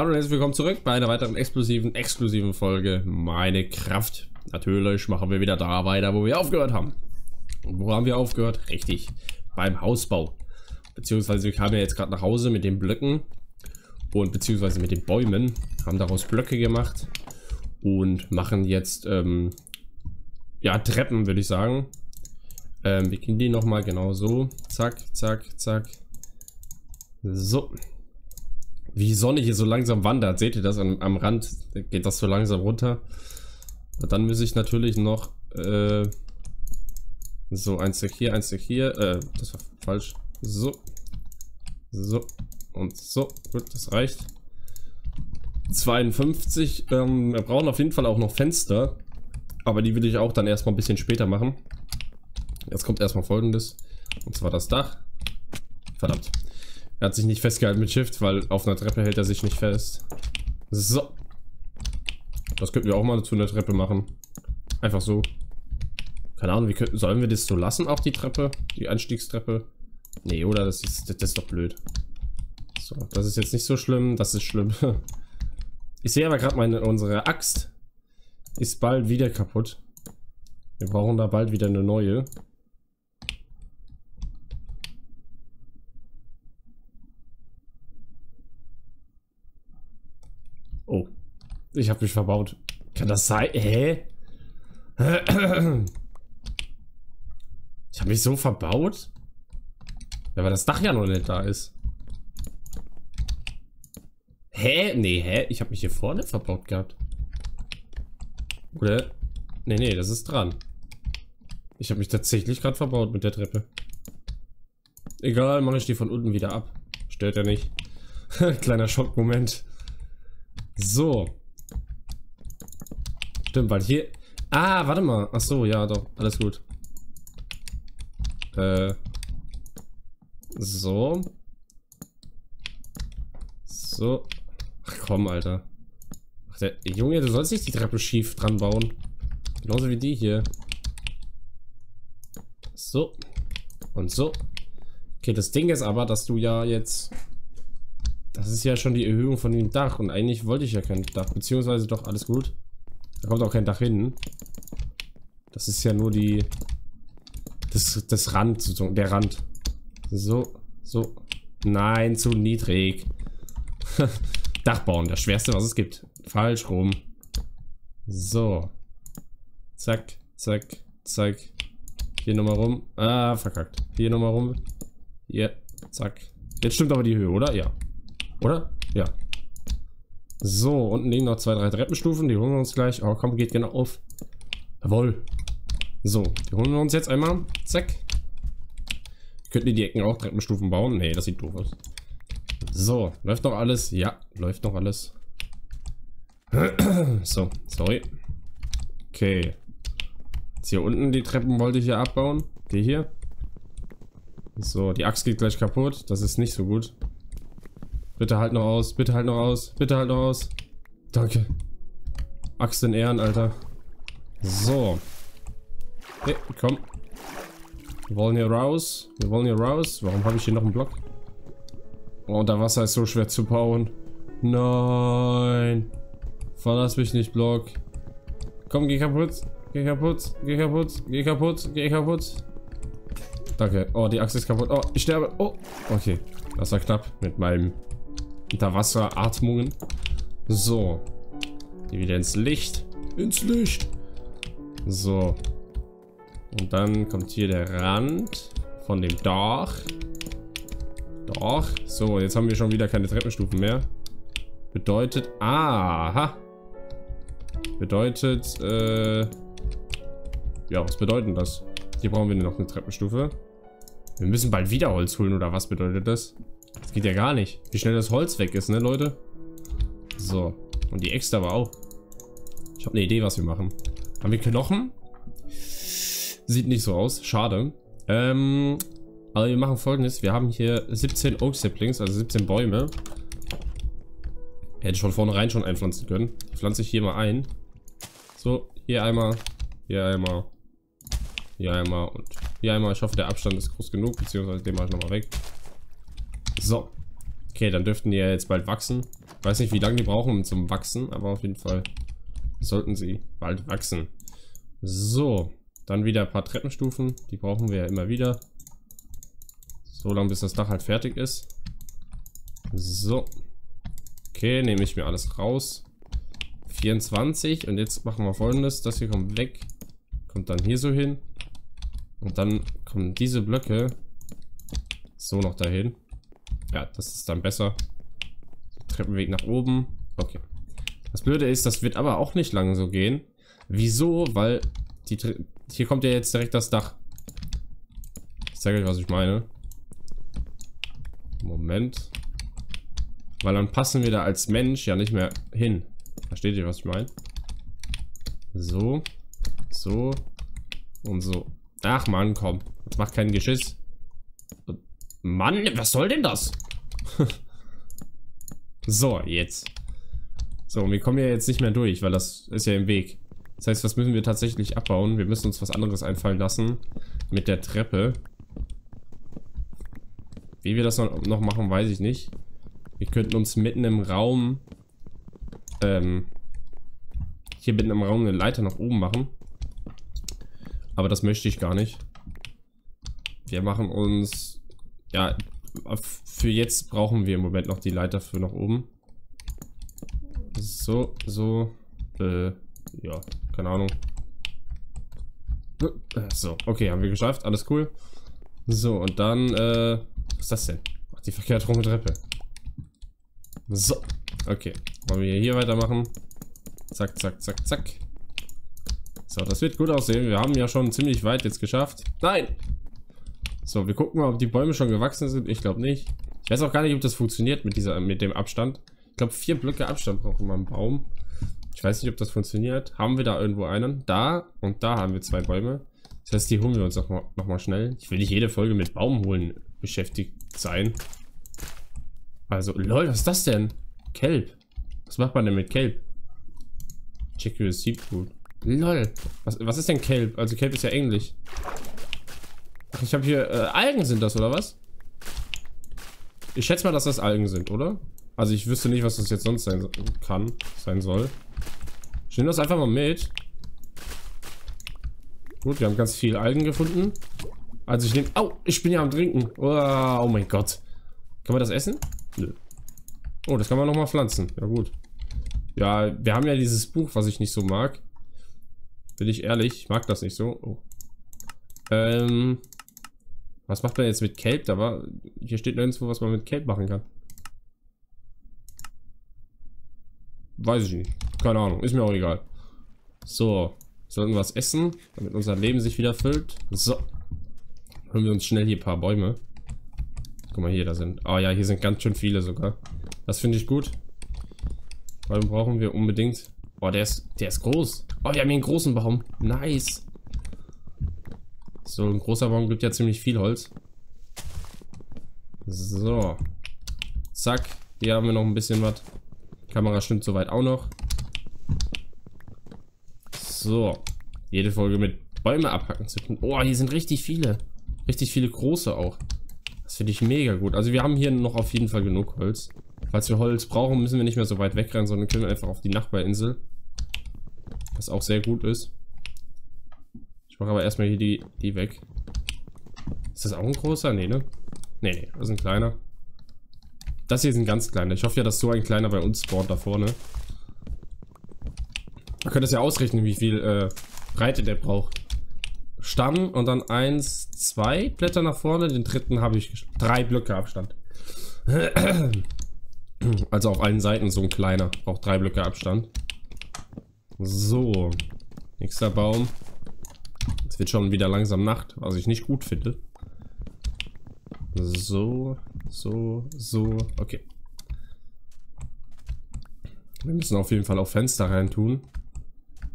Hallo und herzlich willkommen zurück bei einer weiteren explosiven, exklusiven Folge Meine Kraft. Natürlich machen wir wieder da weiter, wo wir aufgehört haben. Und wo haben wir aufgehört? Richtig, beim Hausbau. Beziehungsweise wir kamen ja jetzt gerade nach Hause mit den Blöcken und beziehungsweise mit den Bäumen, haben daraus Blöcke gemacht und machen jetzt, ähm, ja, Treppen, würde ich sagen. Ähm, wir gehen die nochmal genau so. Zack, zack, zack. So. Wie die Sonne hier so langsam wandert. Seht ihr das am, am Rand? Geht das so langsam runter. Und dann muss ich natürlich noch äh, so ein Stück hier, ein Stück hier. Äh, das war falsch. So. So. Und so. Gut, das reicht. 52. Ähm, wir brauchen auf jeden Fall auch noch Fenster. Aber die will ich auch dann erstmal ein bisschen später machen. Jetzt kommt erstmal folgendes. Und zwar das Dach. Verdammt. Er hat sich nicht festgehalten mit Shift, weil auf einer Treppe hält er sich nicht fest. So. Das könnten wir auch mal zu einer Treppe machen. Einfach so. Keine Ahnung, können, sollen wir das so lassen, auch die Treppe? Die Einstiegstreppe? Nee, oder? Das ist, das ist doch blöd. So, das ist jetzt nicht so schlimm. Das ist schlimm. Ich sehe aber gerade meine unsere Axt ist bald wieder kaputt. Wir brauchen da bald wieder eine neue. Oh. Ich habe mich verbaut. Kann das sein? Hä? Ich habe mich so verbaut? Ja, weil das Dach ja noch nicht da ist. Hä? Nee, hä? Ich habe mich hier vorne verbaut gehabt. Oder? Nee, nee, das ist dran. Ich habe mich tatsächlich gerade verbaut mit der Treppe. Egal, mache ich die von unten wieder ab. Stört ja nicht. Kleiner Schockmoment. So. Stimmt, weil hier... Ah, warte mal. Ach so, ja, doch. Alles gut. Äh. So. So. Ach komm, Alter. Ach, der Junge, du sollst nicht die Treppe schief dran bauen. Genauso wie die hier. So. Und so. Okay, das Ding ist aber, dass du ja jetzt das ist ja schon die Erhöhung von dem Dach. Und eigentlich wollte ich ja kein Dach. Beziehungsweise doch, alles gut. Da kommt auch kein Dach hin. Das ist ja nur die... Das, das Rand, sozusagen. Der Rand. So, so. Nein, zu niedrig. Dach bauen, das schwerste, was es gibt. Falsch rum. So. Zack, zack, zack. Hier nochmal rum. Ah, verkackt. Hier nochmal rum. Hier, zack. Jetzt stimmt aber die Höhe, oder? Ja. Oder? Ja. So, unten liegen noch zwei, drei Treppenstufen. Die holen wir uns gleich. Oh, komm, geht genau auf. Jawohl. So, die holen wir uns jetzt einmal. Zack. Könnten die, die Ecken auch Treppenstufen bauen? Nee, das sieht doof aus. So, läuft noch alles? Ja, läuft noch alles. so, sorry. Okay. Jetzt hier unten die Treppen wollte ich ja abbauen. Die hier. So, die Axt geht gleich kaputt. Das ist nicht so gut. Bitte halt noch aus, bitte halt noch aus, bitte halt noch aus. Danke. Axt in Ehren, Alter. So. Hey, komm. Wir wollen hier raus. Wir wollen hier raus. Warum habe ich hier noch einen Block? Oh, unter Wasser ist so schwer zu bauen. Nein. Verlass mich nicht, Block. Komm, geh kaputt. Geh kaputt. Geh kaputt. Geh kaputt. Geh kaputt. Danke. Oh, die Axt ist kaputt. Oh, ich sterbe. Oh. Okay. Das war knapp mit meinem Unterwasseratmungen. So. Die wieder ins Licht. Ins Licht. So. Und dann kommt hier der Rand von dem Dach. Dach. So, jetzt haben wir schon wieder keine Treppenstufen mehr. Bedeutet, aha. Bedeutet, äh, ja, was bedeutet das? Hier brauchen wir noch eine Treppenstufe. Wir müssen bald wieder Holz holen, oder was bedeutet das? Das geht ja gar nicht. Wie schnell das Holz weg ist, ne, Leute? So. Und die Äxte aber auch. Ich habe eine Idee, was wir machen. Haben wir Knochen? Sieht nicht so aus. Schade. Ähm, aber wir machen folgendes. Wir haben hier 17 Oak Saplings, also 17 Bäume. Hätte ich von vornherein schon einpflanzen können. Pflanze ich hier mal ein. So, hier einmal, hier einmal, hier einmal und hier einmal. Ich hoffe, der Abstand ist groß genug, beziehungsweise den mache ich nochmal weg. So. Okay, dann dürften die ja jetzt bald wachsen. Weiß nicht, wie lange die brauchen zum Wachsen, aber auf jeden Fall sollten sie bald wachsen. So, dann wieder ein paar Treppenstufen. Die brauchen wir ja immer wieder. So lange, bis das Dach halt fertig ist. So. Okay, nehme ich mir alles raus. 24. Und jetzt machen wir folgendes. Das hier kommt weg. Kommt dann hier so hin. Und dann kommen diese Blöcke so noch dahin. Ja, das ist dann besser. Treppenweg nach oben. Okay. Das Blöde ist, das wird aber auch nicht lange so gehen. Wieso? Weil die, hier kommt ja jetzt direkt das Dach. Ich zeige euch, was ich meine. Moment. Weil dann passen wir da als Mensch ja nicht mehr hin. Versteht ihr, was ich meine? So. So. Und so. Ach Mann, komm. Das macht keinen Geschiss. Mann, was soll denn das? so, jetzt. So, wir kommen ja jetzt nicht mehr durch, weil das ist ja im Weg. Das heißt, was müssen wir tatsächlich abbauen? Wir müssen uns was anderes einfallen lassen. Mit der Treppe. Wie wir das noch machen, weiß ich nicht. Wir könnten uns mitten im Raum ähm, hier mitten im Raum eine Leiter nach oben machen. Aber das möchte ich gar nicht. Wir machen uns... Ja, für jetzt brauchen wir im Moment noch die Leiter für nach oben. So, so. Äh, ja, keine Ahnung. So, okay, haben wir geschafft. Alles cool. So, und dann, äh, was ist das denn? Ach, die verkehrt rum Treppe. So, okay. Wollen wir hier weitermachen? Zack, zack, zack, zack. So, das wird gut aussehen. Wir haben ja schon ziemlich weit jetzt geschafft. Nein! So, wir gucken mal, ob die Bäume schon gewachsen sind. Ich glaube nicht. Ich weiß auch gar nicht, ob das funktioniert mit dieser, mit dem Abstand. Ich glaube, vier Blöcke Abstand braucht immer ein Baum. Ich weiß nicht, ob das funktioniert. Haben wir da irgendwo einen? Da und da haben wir zwei Bäume. Das heißt, die holen wir uns auch noch, noch mal schnell. Ich will nicht jede Folge mit Baum holen beschäftigt sein. Also, lol, was ist das denn? Kelp. Was macht man denn mit Kelp? Check your Seafood. Lol. Was, was ist denn Kelp? Also Kelp ist ja Englisch. Ich habe hier... Äh, Algen sind das, oder was? Ich schätze mal, dass das Algen sind, oder? Also ich wüsste nicht, was das jetzt sonst sein kann, sein soll. Ich nehme das einfach mal mit. Gut, wir haben ganz viel Algen gefunden. Also ich nehme... Au, ich bin ja am Trinken. Oh, oh mein Gott. Kann man das essen? Nö. Oh, das kann man nochmal pflanzen. Ja gut. Ja, wir haben ja dieses Buch, was ich nicht so mag. Bin ich ehrlich, ich mag das nicht so. Oh. Ähm, was macht man jetzt mit Kelp? Da war, hier steht nirgendwo, was man mit Kelp machen kann. Weiß ich nicht. Keine Ahnung, ist mir auch egal. So, sollten wir was essen, damit unser Leben sich wieder füllt. So. Holen wir uns schnell hier ein paar Bäume. Guck mal hier, da sind. Ah oh ja, hier sind ganz schön viele sogar. Das finde ich gut. Warum brauchen wir unbedingt... Boah, der ist, der ist groß. Oh, wir haben hier einen großen Baum. Nice. So, ein großer Baum gibt ja ziemlich viel Holz. So. Zack. Hier haben wir noch ein bisschen was. Kamera stimmt soweit auch noch. So. Jede Folge mit Bäume abhacken zu tun. Oh, hier sind richtig viele. Richtig viele große auch. Das finde ich mega gut. Also wir haben hier noch auf jeden Fall genug Holz. Falls wir Holz brauchen, müssen wir nicht mehr so weit wegrennen, sondern können wir einfach auf die Nachbarinsel. Was auch sehr gut ist. Mache aber erstmal hier die, die weg. Ist das auch ein großer? Nee, ne? Nee, nee, das ist ein kleiner. Das hier ist ein ganz kleiner. Ich hoffe ja, dass so ein kleiner bei uns spawnt da vorne. Man könnte es ja ausrechnen, wie viel äh, Breite der braucht. Stamm und dann eins, zwei Blätter nach vorne. Den dritten habe ich drei Blöcke Abstand. Also auf allen Seiten so ein kleiner. Braucht drei Blöcke Abstand. So. Nächster Baum. Wird schon wieder langsam Nacht, was ich nicht gut finde. So, so, so. Okay. Wir müssen auf jeden Fall auch Fenster rein tun.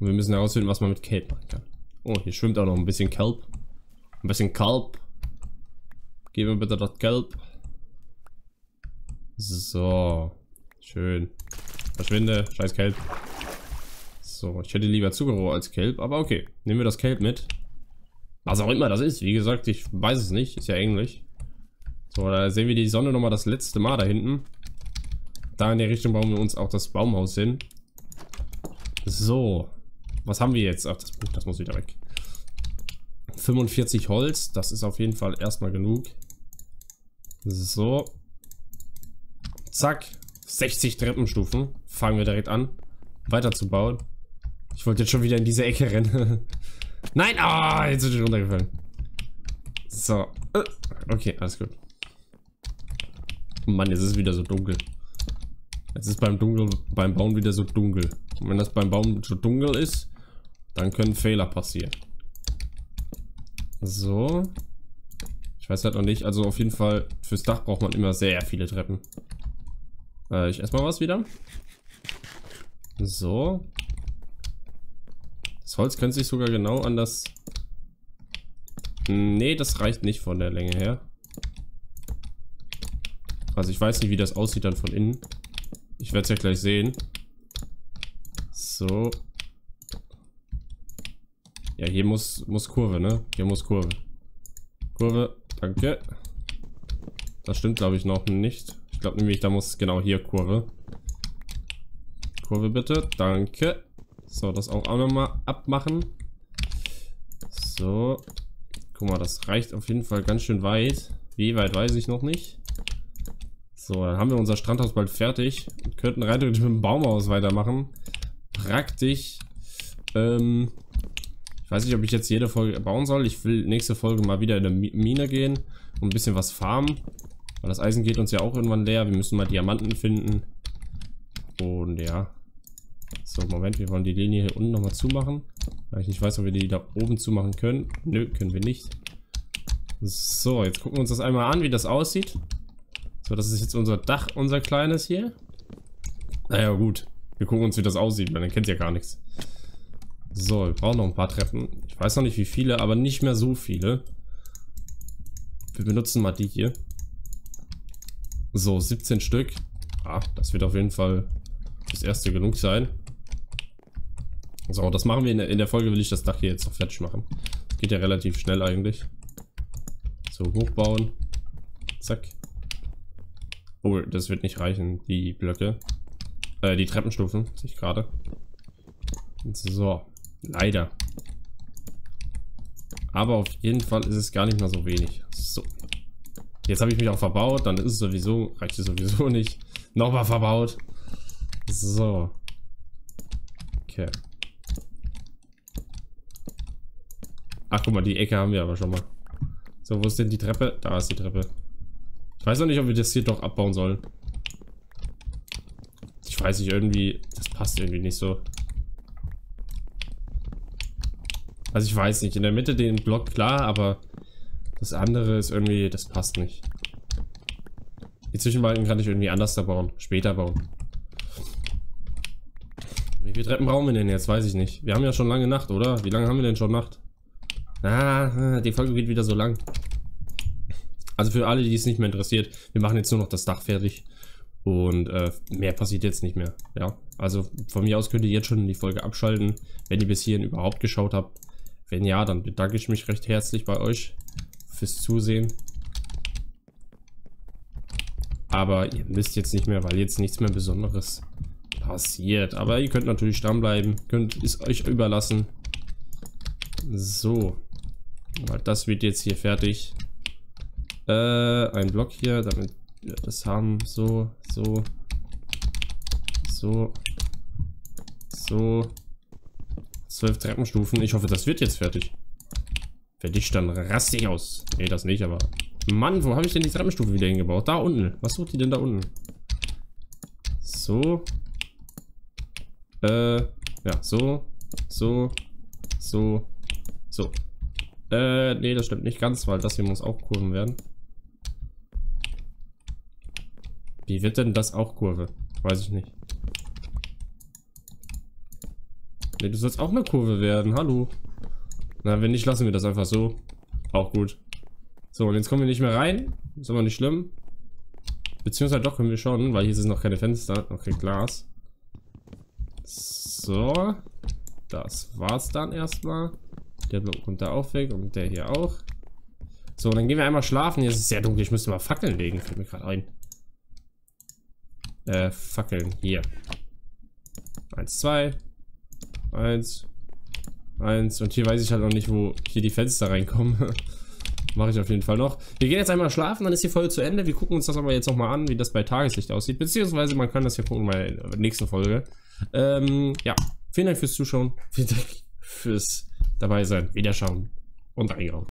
Und wir müssen herausfinden, was man mit Kelp machen kann. Oh, hier schwimmt auch noch ein bisschen Kelp. Ein bisschen Kalb. Gib mir bitte das Kelp. So. Schön. Verschwinde. Scheiß Kelp. So, ich hätte lieber Zuckerrohr als Kelp, aber okay. Nehmen wir das Kelp mit. Was auch immer das ist. Wie gesagt, ich weiß es nicht. Ist ja Englisch. So, da sehen wir die Sonne nochmal das letzte Mal da hinten. Da in der Richtung bauen wir uns auch das Baumhaus hin. So. Was haben wir jetzt? Ach, das Buch, das muss wieder weg. 45 Holz, das ist auf jeden Fall erstmal genug. So. Zack. 60 Treppenstufen. Fangen wir direkt an, weiter zu bauen. Ich wollte jetzt schon wieder in diese Ecke rennen. Nein! Ah, oh, jetzt ist ich runtergefallen. So. Äh, okay, alles gut. Mann, jetzt ist es wieder so dunkel. Jetzt ist beim Dunkel, beim Bauen wieder so dunkel. Und wenn das beim Bauen so dunkel ist, dann können Fehler passieren. So. Ich weiß halt noch nicht. Also auf jeden Fall, fürs Dach braucht man immer sehr viele Treppen. Äh, ich esse mal was wieder. So. Das Holz könnte sich sogar genau an das... Nee, das reicht nicht von der Länge her. Also ich weiß nicht, wie das aussieht dann von innen. Ich werde es ja gleich sehen. So. Ja, hier muss, muss Kurve, ne? Hier muss Kurve. Kurve, danke. Das stimmt, glaube ich, noch nicht. Ich glaube nämlich, da muss genau hier Kurve. Kurve bitte, danke. So, das auch, auch nochmal abmachen. So. Guck mal, das reicht auf jeden Fall ganz schön weit. Wie weit weiß ich noch nicht. So, dann haben wir unser Strandhaus bald fertig. Und könnten rein mit dem Baumhaus weitermachen. Praktisch. Ähm, ich weiß nicht, ob ich jetzt jede Folge bauen soll. Ich will nächste Folge mal wieder in eine Mine gehen und ein bisschen was farmen. Weil das Eisen geht uns ja auch irgendwann leer. Wir müssen mal Diamanten finden. Und ja. So, Moment, wir wollen die Linie hier unten nochmal zumachen. Weil ich nicht weiß, ob wir die da oben zumachen können. Nö, können wir nicht. So, jetzt gucken wir uns das einmal an, wie das aussieht. So, das ist jetzt unser Dach, unser kleines hier. Naja, gut. Wir gucken uns, wie das aussieht, weil dann kennt ja gar nichts. So, wir brauchen noch ein paar Treppen. Ich weiß noch nicht wie viele, aber nicht mehr so viele. Wir benutzen mal die hier. So, 17 Stück. Ah, das wird auf jeden Fall das erste genug sein. So, das machen wir in der, in der Folge, will ich das Dach hier jetzt noch fertig machen. Das geht ja relativ schnell eigentlich. So, hochbauen. Zack. Oh, das wird nicht reichen, die Blöcke. Äh, die Treppenstufen, sehe ich gerade. So. Leider. Aber auf jeden Fall ist es gar nicht mal so wenig. So. Jetzt habe ich mich auch verbaut, dann ist es sowieso, reicht es sowieso nicht. Nochmal verbaut. So. Okay. Ach, guck mal, die Ecke haben wir aber schon mal. So, wo ist denn die Treppe? Da ist die Treppe. Ich weiß noch nicht, ob wir das hier doch abbauen sollen. Ich weiß nicht, irgendwie, das passt irgendwie nicht so. Also ich weiß nicht, in der Mitte den Block klar, aber das andere ist irgendwie, das passt nicht. Die Zwischenbalken kann ich irgendwie anders da bauen, später bauen. Wie Treppen brauchen wir denn jetzt? Weiß ich nicht. Wir haben ja schon lange Nacht, oder? Wie lange haben wir denn schon Nacht? Ah, die Folge geht wieder so lang. Also für alle, die es nicht mehr interessiert, wir machen jetzt nur noch das Dach fertig. Und äh, mehr passiert jetzt nicht mehr. Ja, also von mir aus könnt ihr jetzt schon die Folge abschalten, wenn ihr bis hierhin überhaupt geschaut habt. Wenn ja, dann bedanke ich mich recht herzlich bei euch fürs Zusehen. Aber ihr müsst jetzt nicht mehr, weil jetzt nichts mehr Besonderes passiert. Aber ihr könnt natürlich dranbleiben. Könnt es euch überlassen. So. Weil das wird jetzt hier fertig. Äh, ein Block hier, damit wir das haben. So, so. So. So. Zwölf Treppenstufen. Ich hoffe, das wird jetzt fertig. Fertig, dann raste ich aus. Nee, das nicht, aber... Mann, wo habe ich denn die Treppenstufe wieder hingebaut? Da unten. Was sucht die denn da unten? So. Äh, ja, so. So. So. So. Äh, nee, das stimmt nicht ganz, weil das hier muss auch Kurven werden. Wie wird denn das auch Kurve? Weiß ich nicht. Ne, du sollst auch eine Kurve werden. Hallo. Na, wenn nicht, lassen wir das einfach so. Auch gut. So, und jetzt kommen wir nicht mehr rein. Ist aber nicht schlimm. Beziehungsweise doch können wir schon, weil hier sind noch keine Fenster. Okay, Glas. So. Das war's dann erstmal. Der Block kommt da auch weg und der hier auch. So, dann gehen wir einmal schlafen. Hier ist es sehr dunkel. Ich müsste mal Fackeln legen. Fällt mir gerade ein. Äh, Fackeln. Hier. Eins, zwei. Eins. Eins. Und hier weiß ich halt noch nicht, wo hier die Fenster reinkommen. Mache ich auf jeden Fall noch. Wir gehen jetzt einmal schlafen, dann ist die Folge zu Ende. Wir gucken uns das aber jetzt nochmal an, wie das bei Tageslicht aussieht. Beziehungsweise man kann das ja gucken bei der nächsten Folge. Ähm, ja. Vielen Dank fürs Zuschauen. Vielen Dank fürs dabei sein. Wiederschauen und reingehauen.